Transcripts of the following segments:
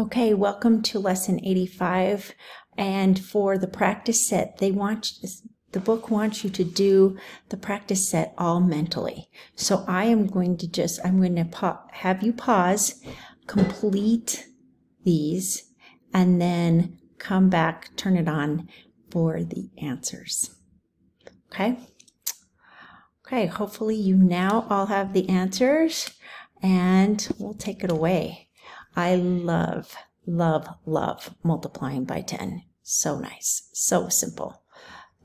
Okay, welcome to lesson 85. And for the practice set, they want the book wants you to do the practice set all mentally. So I am going to just, I'm going to have you pause, complete these, and then come back, turn it on for the answers. Okay? Okay, hopefully you now all have the answers and we'll take it away. I love, love, love multiplying by 10. So nice. So simple.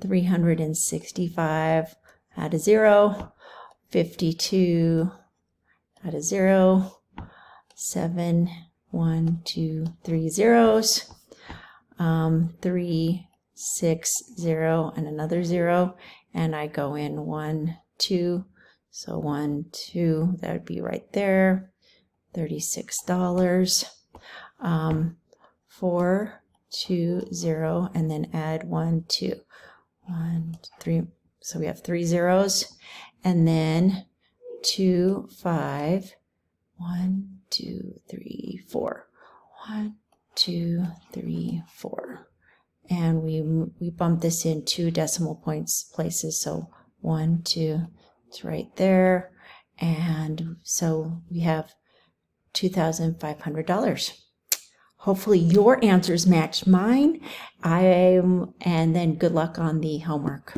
365 add a 0. 52 add a 0. 7, 1, 2, 3 zeros. Um, 3, 6, 0, and another 0. And I go in 1, 2. So 1, 2, that would be right there. $36. Um, 4, 2, 0, and then add 1, 2. 1, 3. So we have three zeros. And then 2, 5. 1, 2, 3, 4. 1, 2, 3, 4. And we, we bump this in two decimal points places. So 1, 2, it's right there. And so we have $2,500. Hopefully your answers match mine. I am, and then good luck on the homework.